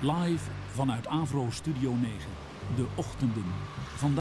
Live vanuit Avro Studio 9. De ochtenden. Vandaag